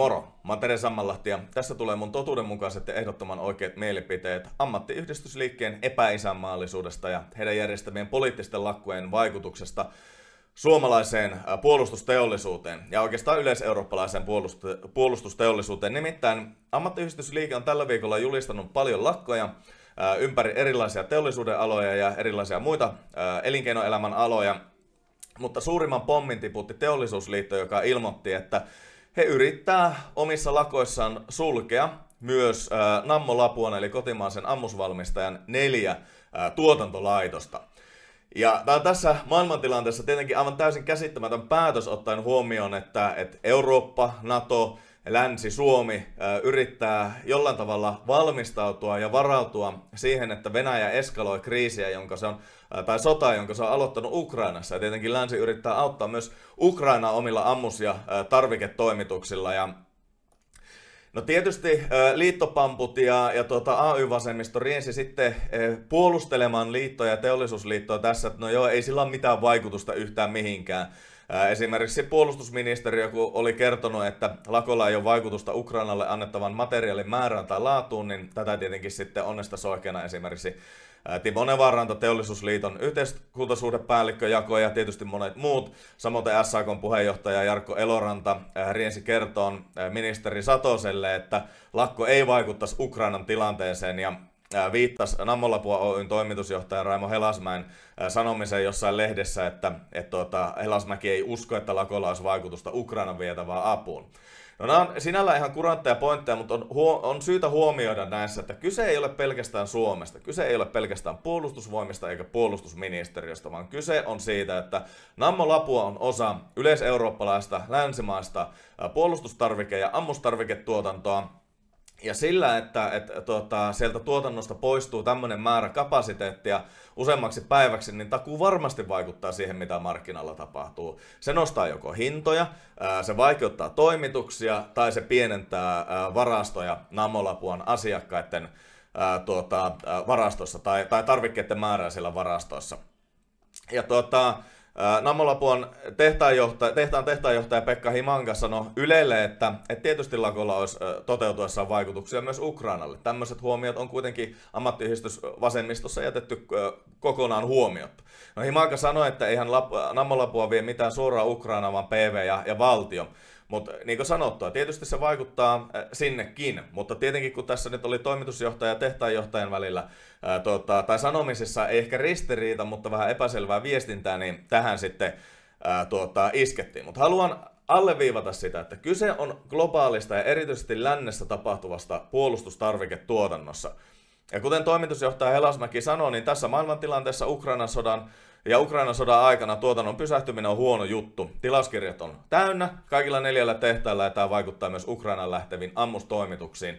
Moro, mä oon Tere Sammanlahti ja tässä tulee mun totuudenmukaiset ja ehdottoman oikeat mielipiteet ammattiyhdistysliikkeen epäisänmaallisuudesta ja heidän järjestämien poliittisten lakkojen vaikutuksesta suomalaiseen puolustusteollisuuteen ja oikeastaan yleiseurooppalaiseen puolustusteollisuuteen. Nimittäin ammattiyhdistysliike on tällä viikolla julistanut paljon lakkoja ympäri erilaisia teollisuuden aloja ja erilaisia muita elinkeinoelämän aloja, mutta suurimman pommin tiputti teollisuusliitto, joka ilmoitti, että he yrittää omissa lakoissaan sulkea myös äh, Nammo Lapuan, eli kotimaisen ammusvalmistajan neljä äh, tuotantolaitosta. Ja tämä on tässä maailmantilanteessa tietenkin aivan täysin käsittämätön päätös ottaen huomioon, että, että Eurooppa, NATO, Länsi-Suomi yrittää jollain tavalla valmistautua ja varautua siihen, että Venäjä eskaloi kriisiä, jonka se on, tai sotaa, jonka se on aloittanut Ukrainassa. Ja tietenkin Länsi yrittää auttaa myös Ukraina omilla ammus- ja tarviketoimituksilla. Ja No tietysti liittopamput ja, ja tuota AY-vasemmisto riensi sitten puolustelemaan liittoja ja teollisuusliittoa tässä, että no joo, ei sillä ole mitään vaikutusta yhtään mihinkään. Esimerkiksi puolustusministeriö kun oli kertonut, että lakolla ei ole vaikutusta Ukrainalle annettavan materiaalin määrään tai laatuun, niin tätä tietenkin sitten onnesta soikeana esimerkiksi Timo Nevaranta, Teollisuusliiton yhteiskuntasuhdepäällikkö jako ja tietysti monet muut. Samoin SAK puheenjohtaja Jarkko Eloranta riensi kertoon ministeri Satoselle, että lakko ei vaikuttaisi Ukrainan tilanteeseen ja viittasi Nammolapua Oyn toimitusjohtaja Raimo Helasmäen sanomiseen jossain lehdessä, että, että tuota, Helasmäki ei usko, että lakolla olisi vaikutusta Ukrainan vietävään apuun. No nämä on sinällään ihan kurantteja pointteja, mutta on, huo, on syytä huomioida näissä, että kyse ei ole pelkästään Suomesta, kyse ei ole pelkästään puolustusvoimista eikä puolustusministeriöstä, vaan kyse on siitä, että Nammo Lapua on osa yleiseurooppalaista, länsimaista puolustustarvike- ja ammustarviketuotantoa, ja sillä, että, että tuota, sieltä tuotannosta poistuu tämmöinen määrä kapasiteettia useammaksi päiväksi, niin takuu varmasti vaikuttaa siihen, mitä markkinalla tapahtuu. Se nostaa joko hintoja, se vaikeuttaa toimituksia tai se pienentää varastoja Namolapuan asiakkaiden tuota, varastossa tai, tai tarvikkeiden määrää siellä varastoissa. Ja tuota, Namolapuon tehtaanjohtaja, tehtaan tehtaanjohtaja Pekka Himanka sanoi Ylelle, että, että tietysti lakolla olisi toteutuessaan vaikutuksia myös Ukrainalle. Tämmöiset huomiot on kuitenkin ammattiyhdistysvasemmistossa jätetty kokonaan huomiota. No Himanka sanoi, että eihän Namolapua vie mitään suoraan Ukraina, vaan PV ja, ja valtio. Mutta niin kuin sanottua, tietysti se vaikuttaa äh, sinnekin, mutta tietenkin kun tässä nyt oli toimitusjohtaja ja tehtaanjohtajan välillä, ää, äh, tota, tai sanomisissa ei ehkä ristiriita, mutta vähän epäselvää viestintää, niin tähän sitten ää, äh, tuota, iskettiin. Mutta haluan alleviivata sitä, että kyse on globaalista ja erityisesti lännessä tapahtuvasta puolustustarviketuotannossa. Ja kuten toimitusjohtaja Helasmäki sanoi, niin tässä maailmantilanteessa Ukrainan sodan ja Ukrainan sodan aikana tuotannon pysähtyminen on huono juttu. Tilauskirjat on täynnä kaikilla neljällä tehtailla ja tämä vaikuttaa myös Ukrainan lähteviin ammustoimituksiin.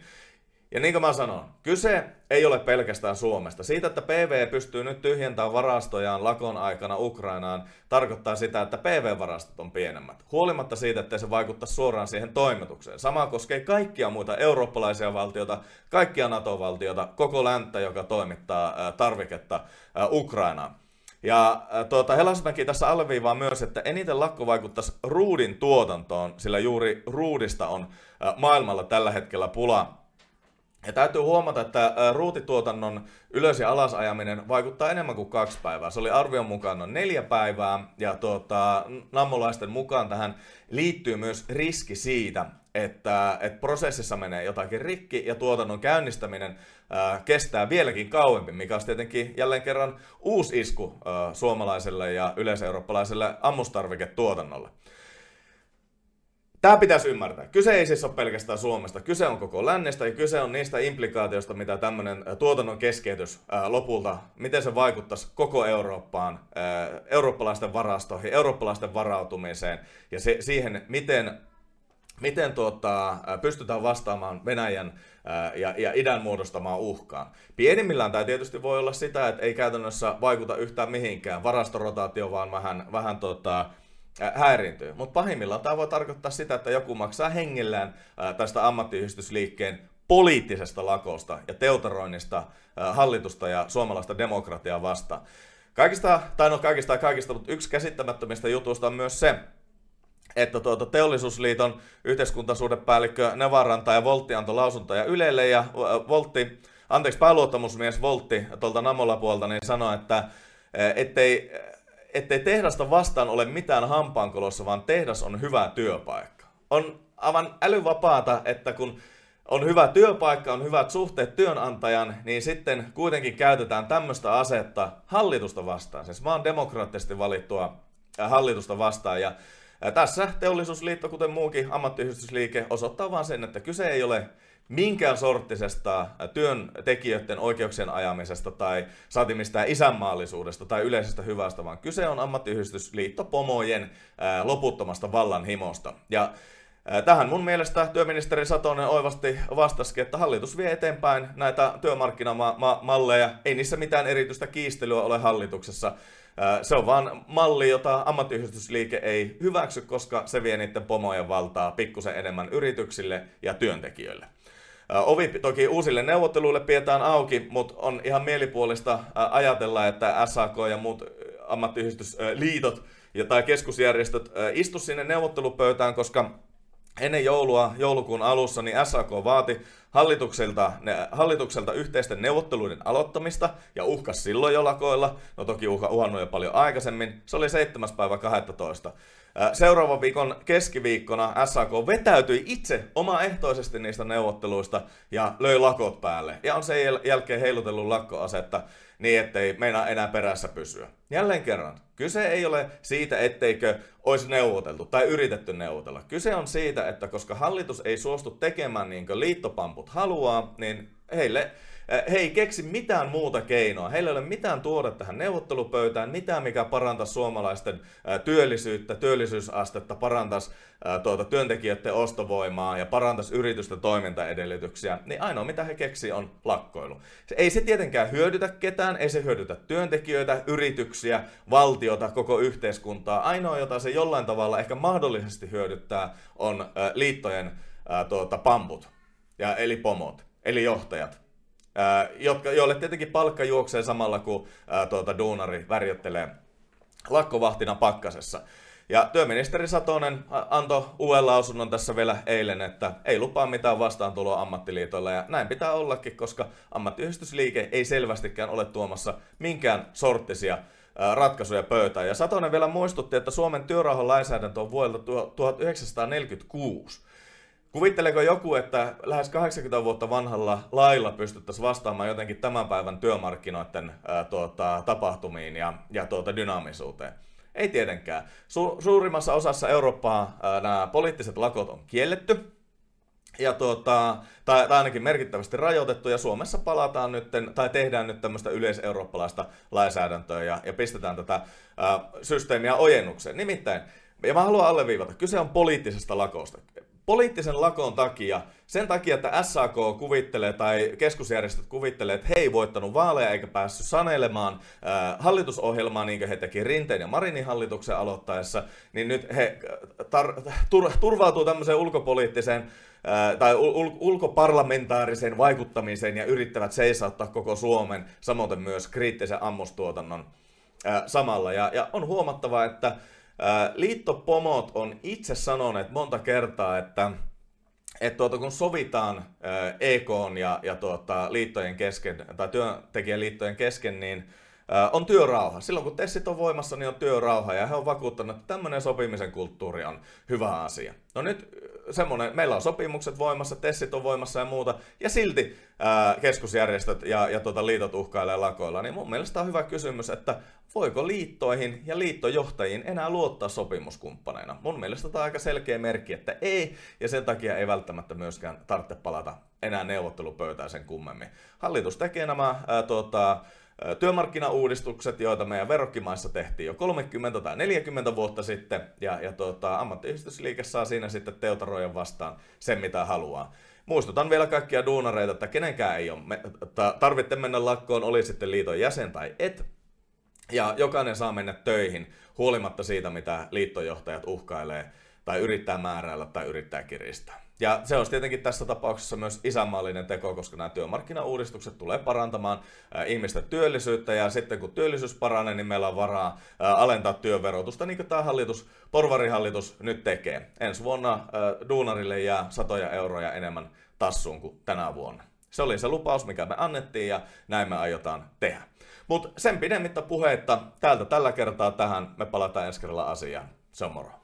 Ja niin kuin mä sanon, kyse ei ole pelkästään Suomesta. Siitä, että PV pystyy nyt tyhjentämään varastojaan lakon aikana Ukrainaan, tarkoittaa sitä, että PV-varastot on pienemmät. Huolimatta siitä, että se vaikuttaa suoraan siihen toimitukseen. Sama koskee kaikkia muita eurooppalaisia valtioita, kaikkia NATO-valtioita, koko länttä, joka toimittaa tarviketta Ukrainaan. Ja tuota, Helasmäki tässä alleviivaa myös, että eniten lakko vaikuttaisi ruudin tuotantoon, sillä juuri ruudista on maailmalla tällä hetkellä pula. Ja täytyy huomata, että ruutituotannon ylös- ja alasajaminen vaikuttaa enemmän kuin kaksi päivää. Se oli arvion mukaan noin neljä päivää, ja tuota, nammolaisten mukaan tähän liittyy myös riski siitä, että, että prosessissa menee jotakin rikki ja tuotannon käynnistäminen ää, kestää vieläkin kauemmin, mikä on tietenkin jälleen kerran uusi isku ää, suomalaiselle ja yleiseurooppalaiselle ammustarviketuotannolle. Tämä pitäisi ymmärtää. Kyse ei siis ole pelkästään Suomesta, kyse on koko lännestä ja kyse on niistä implikaatioista, mitä tämmöinen tuotannon keskeytys ää, lopulta, miten se vaikuttaisi koko Eurooppaan, ää, eurooppalaisten varastoihin, eurooppalaisten varautumiseen ja se, siihen, miten miten tuota, pystytään vastaamaan Venäjän ja, ja idän muodostamaan uhkaan. Pienimmillään tämä tietysti voi olla sitä, että ei käytännössä vaikuta yhtään mihinkään. Varastorotaatio vaan vähän, vähän tota, häiriintyy. Mutta pahimmillaan tämä voi tarkoittaa sitä, että joku maksaa hengellään tästä ammattiyhdistysliikkeen poliittisesta lakosta ja teutaroinnista hallitusta ja suomalaista demokratiaa vastaan. Kaikista, tai no kaikista kaikista, mutta yksi käsittämättömistä jutuista on myös se, että tuota, teollisuusliiton yhteiskuntasuhdepäällikkö Nevaranta ja Voltti antoi lausuntoja Ylelle ja Voltti, anteeksi, pääluottamusmies Voltti tuolta Namolla puolta niin sanoi, että ettei, ettei tehdasta vastaan ole mitään hampaankolossa, vaan tehdas on hyvä työpaikka. On aivan älyvapaata, että kun on hyvä työpaikka, on hyvät suhteet työnantajan, niin sitten kuitenkin käytetään tämmöistä asetta hallitusta vastaan, siis vaan demokraattisesti valittua hallitusta vastaan. Ja tässä teollisuusliitto, kuten muukin ammattiyhdistysliike, osoittaa vain sen, että kyse ei ole minkään sorttisesta työntekijöiden oikeuksien ajamisesta tai saati mistään isänmaallisuudesta tai yleisestä hyvästä, vaan kyse on ammattiyhdistysliitto pomojen loputtomasta vallanhimosta. Ja Tähän mun mielestä työministeri Satonen oivasti vastasi, että hallitus vie eteenpäin näitä työmarkkinamalleja. Ei niissä mitään erityistä kiistelyä ole hallituksessa. Se on vaan malli, jota ammattiyhdistysliike ei hyväksy, koska se vie niiden pomojen valtaa pikkusen enemmän yrityksille ja työntekijöille. Ovi toki uusille neuvotteluille pidetään auki, mutta on ihan mielipuolista ajatella, että SAK ja muut ammattiyhdistysliitot ja tai keskusjärjestöt istu sinne neuvottelupöytään, koska Ennen joulua, joulukuun alussa, niin SAK vaati hallitukselta, ne, hallitukselta yhteisten neuvotteluiden aloittamista ja uhkas silloin jo lakoilla. No toki uhka, uhannut jo paljon aikaisemmin. Se oli 7. päivä 12. Seuraavan viikon keskiviikkona SAK vetäytyi itse omaehtoisesti niistä neuvotteluista ja löi lakot päälle. Ja on sen jälkeen heilutellut lakkoasetta niin, ettei meinaa enää perässä pysyä. Jälleen kerran, kyse ei ole siitä, etteikö olisi neuvoteltu tai yritetty neuvotella. Kyse on siitä, että koska hallitus ei suostu tekemään niin kuin liittopamput haluaa, niin heille he ei keksi mitään muuta keinoa. Heillä ei ole mitään tuoda tähän neuvottelupöytään, mitään mikä parantaisi suomalaisten työllisyyttä, työllisyysastetta, parantaisi tuota, työntekijöiden ostovoimaa ja parantaisi yritysten toimintaedellytyksiä, niin ainoa mitä he keksi on lakkoilu. Ei se tietenkään hyödytä ketään, ei se hyödytä työntekijöitä, yrityksiä, valtiota, koko yhteiskuntaa. Ainoa, jota se jollain tavalla ehkä mahdollisesti hyödyttää, on liittojen tuota, pamput, ja, eli pomot, eli johtajat jotka, joille tietenkin palkka juoksee samalla, kun ää, tuota, duunari värjöttelee lakkovahtina pakkasessa. Ja työministeri Satonen antoi uuden lausunnon tässä vielä eilen, että ei lupaa mitään vastaantuloa ammattiliitoille, ja näin pitää ollakin, koska ammattiyhdistysliike ei selvästikään ole tuomassa minkään sorttisia ratkaisuja pöytään. Ja Satonen vielä muistutti, että Suomen työrauhan lainsäädäntö on vuodelta 1946. Kuvitteleeko joku, että lähes 80 vuotta vanhalla lailla pystyttäisiin vastaamaan jotenkin tämän päivän työmarkkinoiden ää, tuota, tapahtumiin ja, ja tuota, dynaamisuuteen? Ei tietenkään. Su- suurimmassa osassa Eurooppaa ää, nämä poliittiset lakot on kielletty, ja tuota, tai, tai ainakin merkittävästi rajoitettu, ja Suomessa palataan nyt, tai tehdään nyt tämmöistä yleiseurooppalaista lainsäädäntöä, ja, ja pistetään tätä ää, systeemiä ojennukseen. Nimittäin, ja mä haluan alleviivata, kyse on poliittisesta lakosta poliittisen lakon takia, sen takia, että SAK kuvittelee tai keskusjärjestöt kuvittelee, että he ei voittanut vaaleja eikä päässyt sanelemaan äh, hallitusohjelmaa, niin kuin he teki Rinteen ja Marinin hallituksen aloittaessa, niin nyt he tar- tur- turvautuu tämmöiseen ulkopoliittiseen äh, tai ul- ulkoparlamentaariseen vaikuttamiseen ja yrittävät seisauttaa koko Suomen, samoin myös kriittisen ammustuotannon äh, samalla. Ja, ja on huomattava, että Liittopomot on itse sanoneet monta kertaa, että että tuota, kun sovitaan EK ja, ja tuota, liittojen kesken, tai työntekijäliittojen kesken, niin on työrauha. Silloin kun tessit on voimassa, niin on työrauha, ja he on vakuuttanut, että tämmöinen sopimisen kulttuuri on hyvä asia. No nyt semmoinen, meillä on sopimukset voimassa, tessit on voimassa ja muuta, ja silti ää, keskusjärjestöt ja, ja tuota, liitot uhkailee lakoilla, niin mun mielestä on hyvä kysymys, että voiko liittoihin ja liittojohtajiin enää luottaa sopimuskumppaneina? Mun mielestä tämä on aika selkeä merkki, että ei, ja sen takia ei välttämättä myöskään tarvitse palata enää neuvottelupöytään sen kummemmin. Hallitus tekee nämä ää, tuota, työmarkkinauudistukset, joita meidän verrokkimaissa tehtiin jo 30 tai 40 vuotta sitten, ja, ja tuota, ammattiyhdistysliike saa siinä sitten teutarojen vastaan sen, mitä haluaa. Muistutan vielä kaikkia duunareita, että kenenkään ei ole, tarvitse mennä lakkoon, oli sitten liiton jäsen tai et, ja jokainen saa mennä töihin huolimatta siitä, mitä liittojohtajat uhkailee tai yrittää määräillä tai yrittää kiristää. Ja se olisi tietenkin tässä tapauksessa myös isänmaallinen teko, koska nämä työmarkkinauudistukset tulee parantamaan ihmisten työllisyyttä ja sitten kun työllisyys paranee, niin meillä on varaa alentaa työverotusta, niin kuin tämä hallitus, porvarihallitus nyt tekee. Ensi vuonna duunarille jää satoja euroja enemmän tassuun kuin tänä vuonna. Se oli se lupaus, mikä me annettiin ja näin me aiotaan tehdä. Mutta sen pidemmittä puheitta täältä tällä kertaa tähän. Me palataan ensi kerralla asiaan. Se on moro.